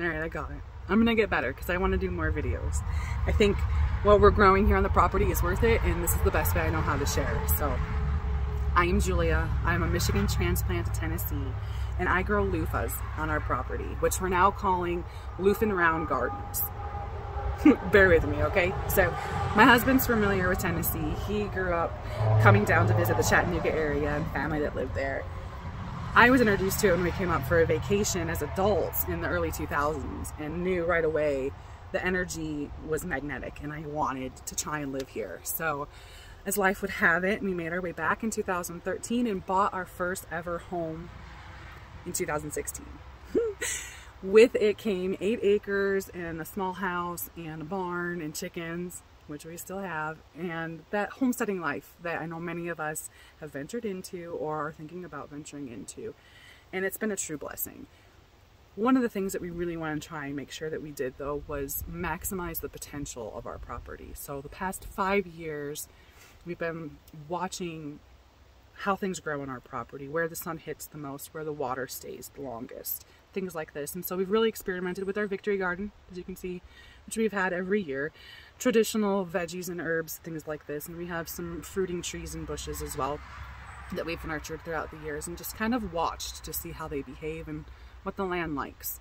All right, I got it. I'm gonna get better because I want to do more videos. I think what we're growing here on the property is worth it and this is the best way I know how to share. So I am Julia. I'm a Michigan transplant to Tennessee and I grow loofahs on our property, which we're now calling Loof'n Round Gardens. Bear with me, okay? So my husband's familiar with Tennessee. He grew up coming down to visit the Chattanooga area and family that lived there. I was introduced to it when we came up for a vacation as adults in the early 2000s and knew right away the energy was magnetic and I wanted to try and live here. So as life would have it, we made our way back in 2013 and bought our first ever home in 2016. With it came eight acres and a small house and a barn and chickens, which we still have, and that homesteading life that I know many of us have ventured into or are thinking about venturing into. And it's been a true blessing. One of the things that we really want to try and make sure that we did though was maximize the potential of our property. So the past five years, we've been watching how things grow on our property, where the sun hits the most, where the water stays the longest, things like this. And so we've really experimented with our victory garden, as you can see, which we've had every year. Traditional veggies and herbs, things like this. And we have some fruiting trees and bushes as well that we've nurtured throughout the years and just kind of watched to see how they behave and what the land likes.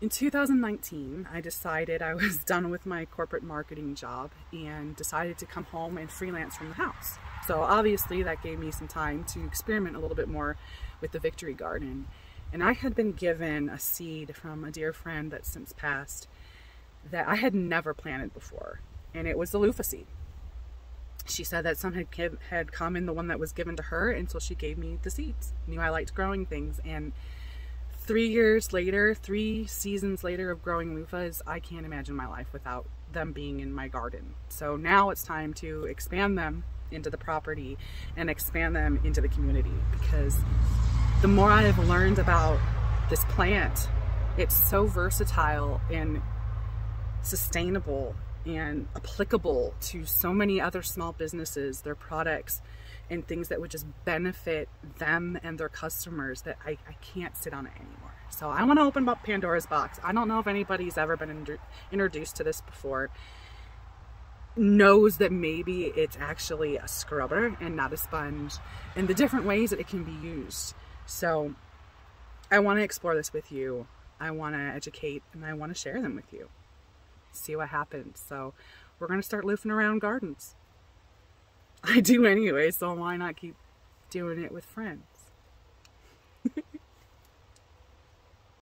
In 2019, I decided I was done with my corporate marketing job and decided to come home and freelance from the house. So obviously that gave me some time to experiment a little bit more with the Victory Garden. And I had been given a seed from a dear friend that's since passed that I had never planted before. And it was the loofah seed. She said that some had, had come in the one that was given to her and so she gave me the seeds. Knew I liked growing things and three years later, three seasons later of growing loofahs, I can't imagine my life without them being in my garden. So now it's time to expand them into the property and expand them into the community because the more I have learned about this plant, it's so versatile and sustainable and applicable to so many other small businesses, their products, and things that would just benefit them and their customers that I, I can't sit on it anymore. So I want to open up Pandora's box. I don't know if anybody's ever been introduced to this before knows that maybe it's actually a scrubber and not a sponge and the different ways that it can be used. So I want to explore this with you. I want to educate and I want to share them with you. See what happens. So we're going to start loofing around gardens. I do anyway, so why not keep doing it with friends?